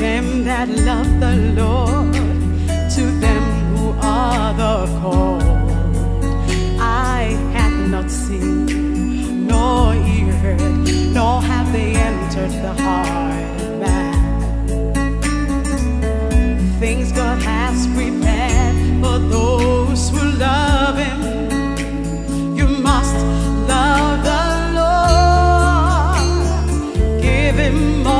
them that love the Lord, to them who are the called. I have not seen, nor ear heard, nor have they entered the heart of man things God has prepared for those who love Him. You must love the Lord, give Him all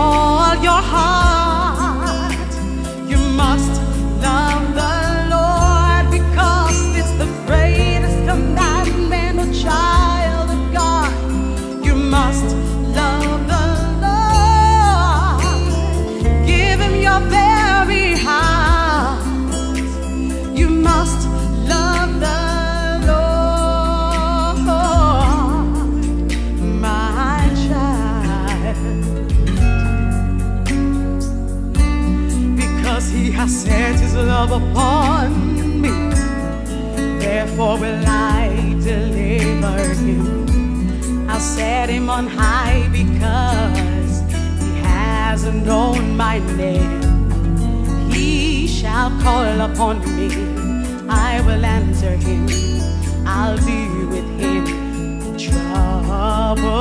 love upon me. Therefore will I deliver him. I'll set him on high because he has known my name. He shall call upon me. I will answer him. I'll be with him in trouble.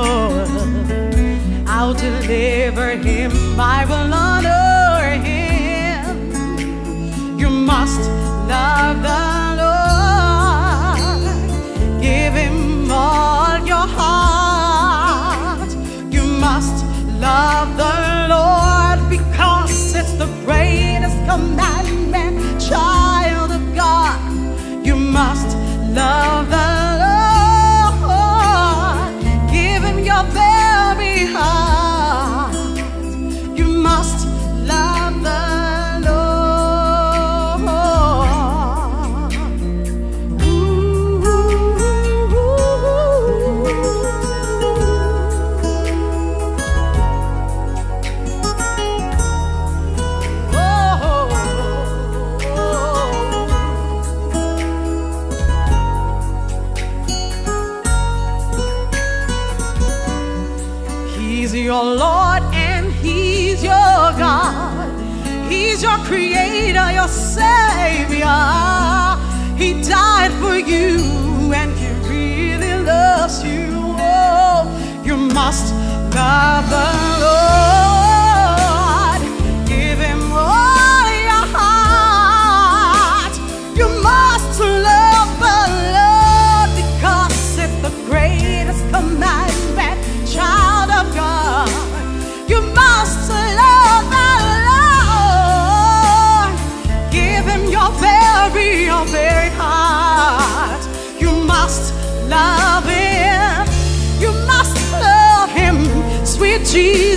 I'll deliver him. I will honor must love the He's your Lord and He's your God. He's your creator, your savior. He died for you and He really loves you. Oh, you must love the Lord. Love Him. You must love Him, sweet Jesus.